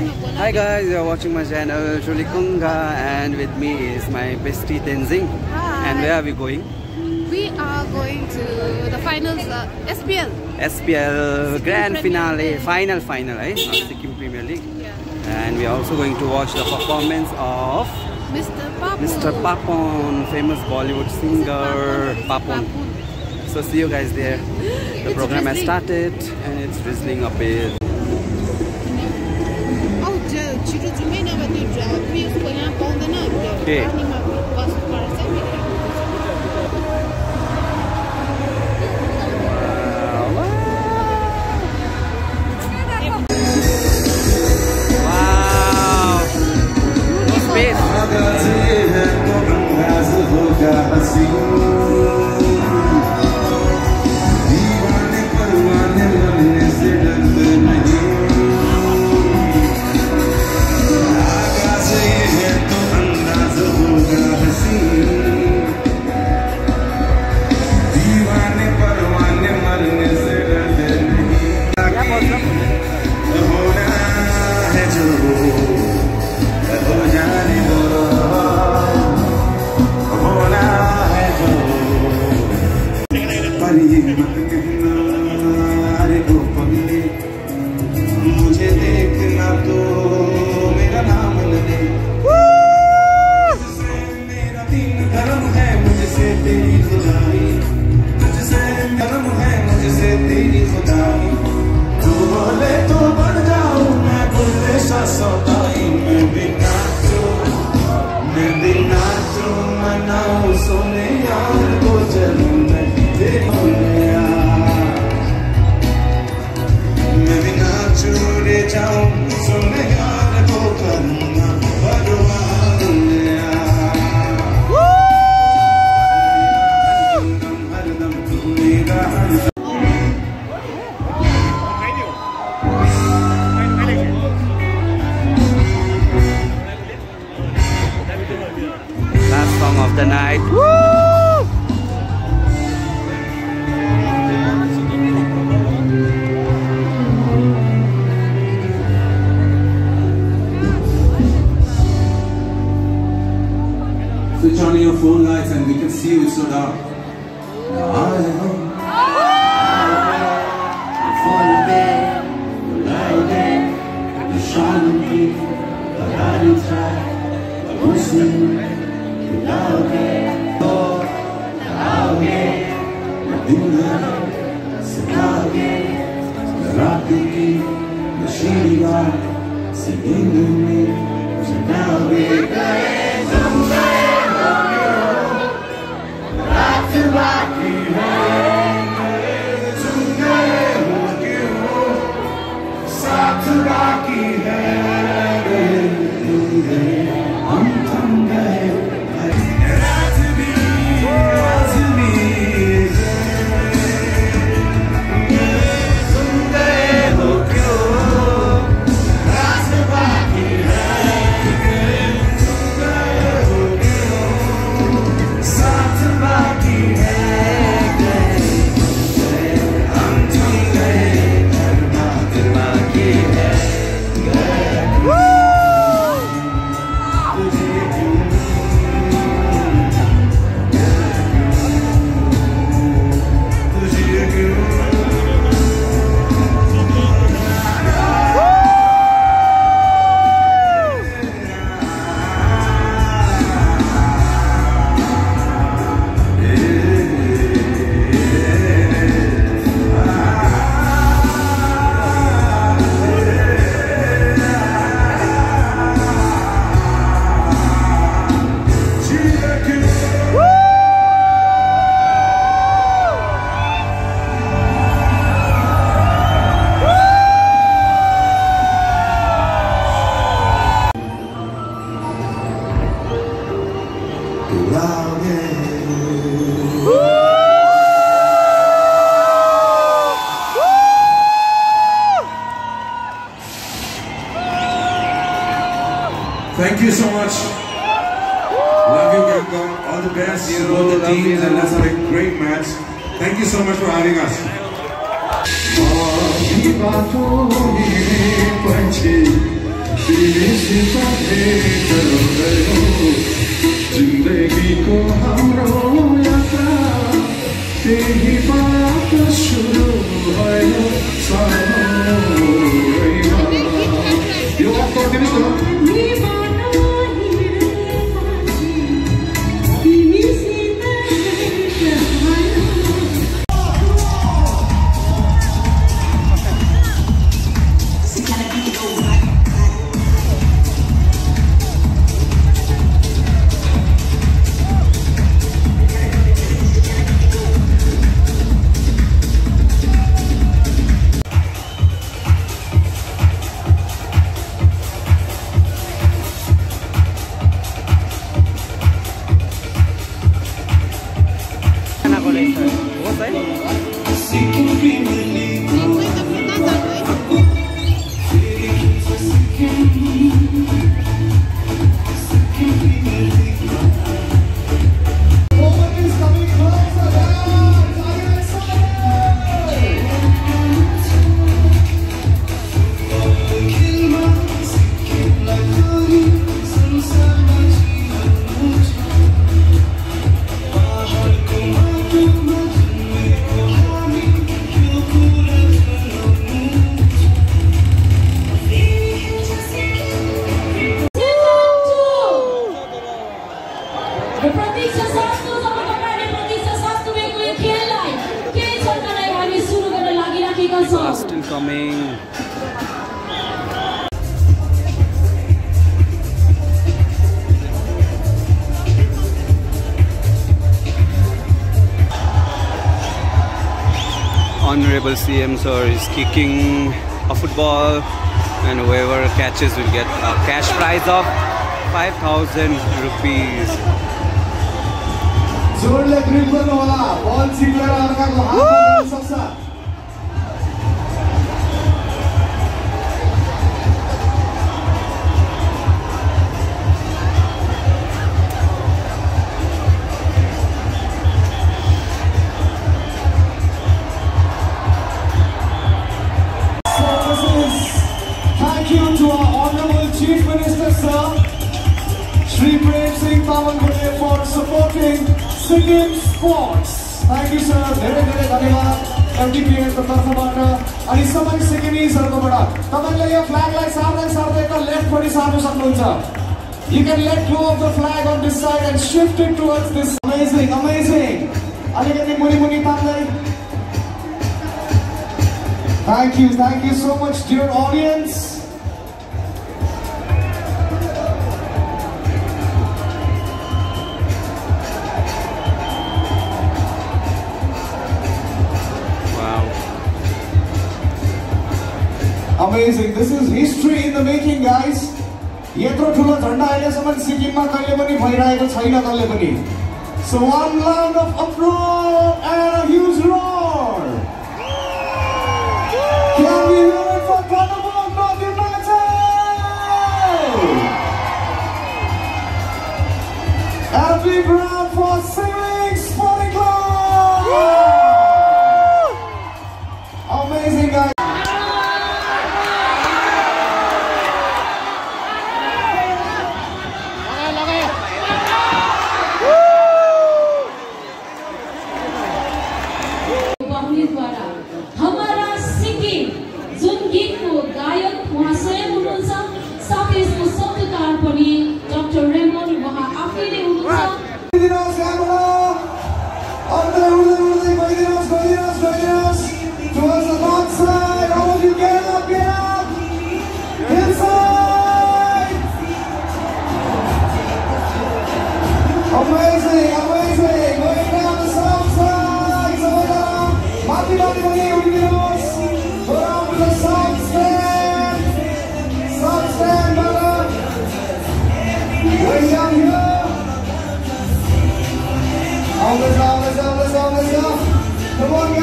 Hi guys, you're watching my channel Truly Kunga and with me is my bestie Tenzing. Hi. And where are we going? We are going to the finals, uh, SPL. SPL Sikkim Grand Premier Finale, League. final final, right? Eh? Sikkim Premier League. Yeah. And we are also going to watch the performance of Mr. Papon, Mr. Papon famous Bollywood singer Papon. So see you guys there. The it's program drizzling. has started and it's drizzling a bit. 对。Vinde se cade Rappi qui Nascini va Se vinde in the best you, both the teams and that's a great match. Thank you so much for having us. Honorable CM sir is kicking a football and whoever catches will get a cash prize of 5000 rupees. जोडले grip गर्नु होला बल चिप्लेर अर्काको हातमा जान सक्छ मिनिसहरूकोबाट तपाईँले यो फ्ल्यागलाई सार्दै सार्दै त लेफ्टपट्टि सार्न सक्नुहुन्छ। You can let go of the flag on this side and shift it towards this amazing amazing अलिकति मुनि मुनि पार्दै thank you thank you so much dear audience amazing this is history in the making guys यत्रो ठुलो झन्डा अहिलेसम्म सिक्किममा कहिले पनि भइरहेको छैन कहिले पनि so one round of abroad and a huge road Can we hear it for Panama North United? Happy birthday!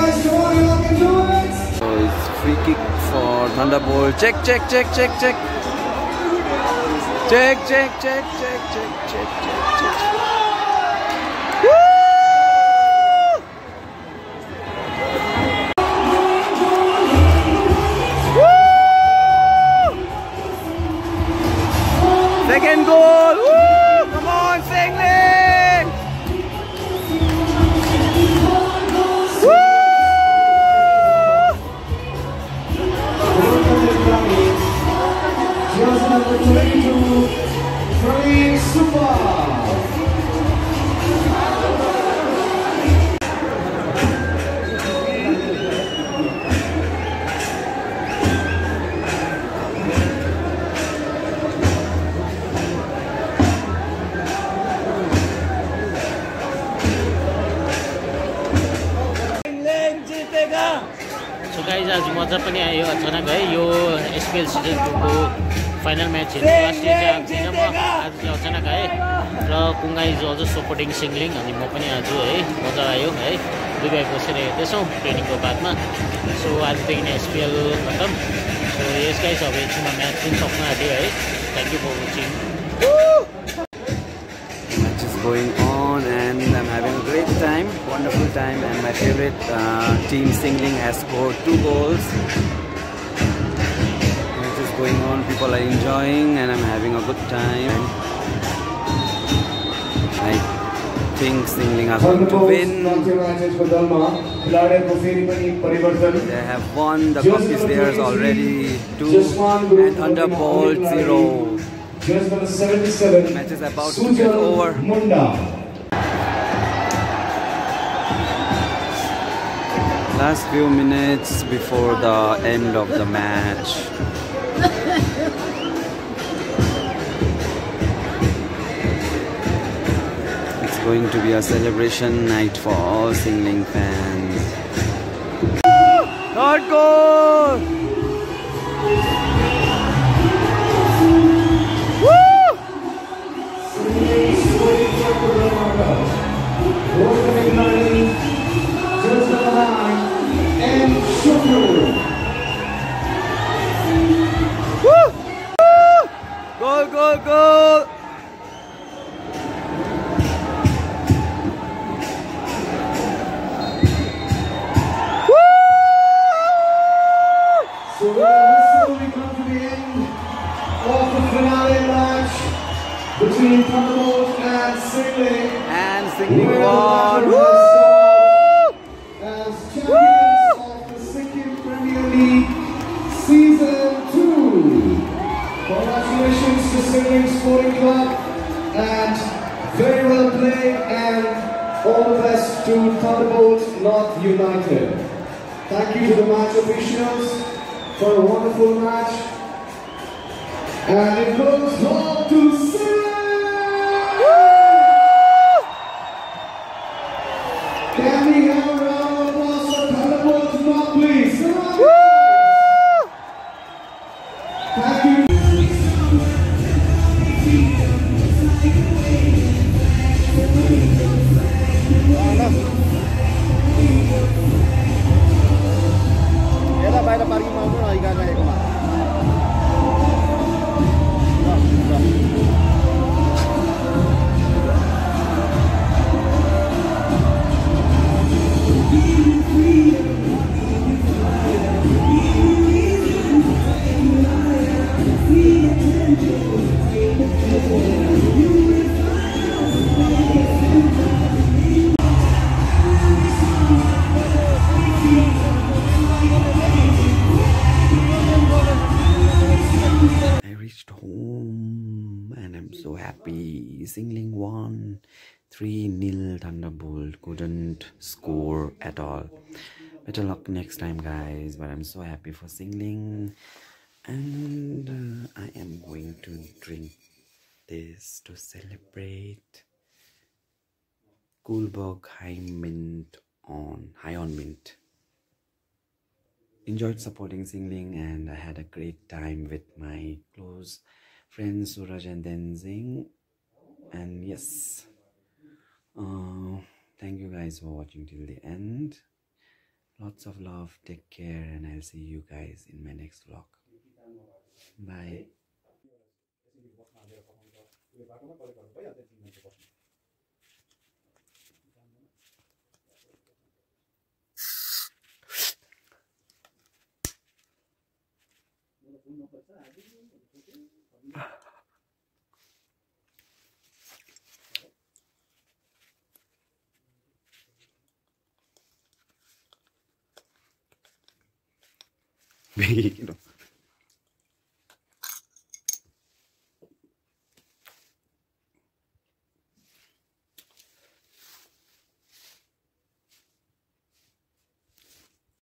So it's free kick for Thunderbolt. Check, check, check, check, check. Check, check, check, check, check, check, check, so guys आज मजा पनि आयो अचानक है यो SPL season टूको final match हेर्नु आज चाहिँ अचानक आएँ। र कुङ्गा इज अल्सो सपोर्टिङ सिङ्लिङ अनि म पनि आज है मजा आयो है। भाइ बसेर हेर्दैछौँ ट्रेनिङको बादमा। सो आजदेखि नै एसपिएल खतम। सो यस गाइज अब एकछिनमा म्याच पनि सक्नु आँट्यो है। Thank you for watching going on and I'm having a great time, wonderful time and my favorite uh, team Singling has scored two goals. It is going on, people are enjoying and I'm having a good time. I think Singling are going to win. They have won, the cup is theirs already, two and under ball zero. Just number 77. Match is about to get over. Munda. Last few minutes before the end of the match. It's going to be a celebration night for all Singling fans. Third goal! Between Thunderbolt and Singling. And Singling won! Woo! as champions of the Sikkim Premier League Season 2. Congratulations to Singling Sporting Club and very well played and all the best to Thunderbolt North United. Thank you to the match officials for a wonderful match. And it goes home so happy. Singling won 3 nil Thunderbolt. Couldn't score at all. Better luck next time, guys. But I'm so happy for Singling. And uh, I am going to drink this to celebrate Coolbog High Mint on High on Mint enjoyed supporting Singling and I had a great time with my close friends Suraj and Denzing. And yes, uh, thank you guys for watching till the end. Lots of love, take care, and I'll see you guys in my next vlog. Bye. Biggie, you know.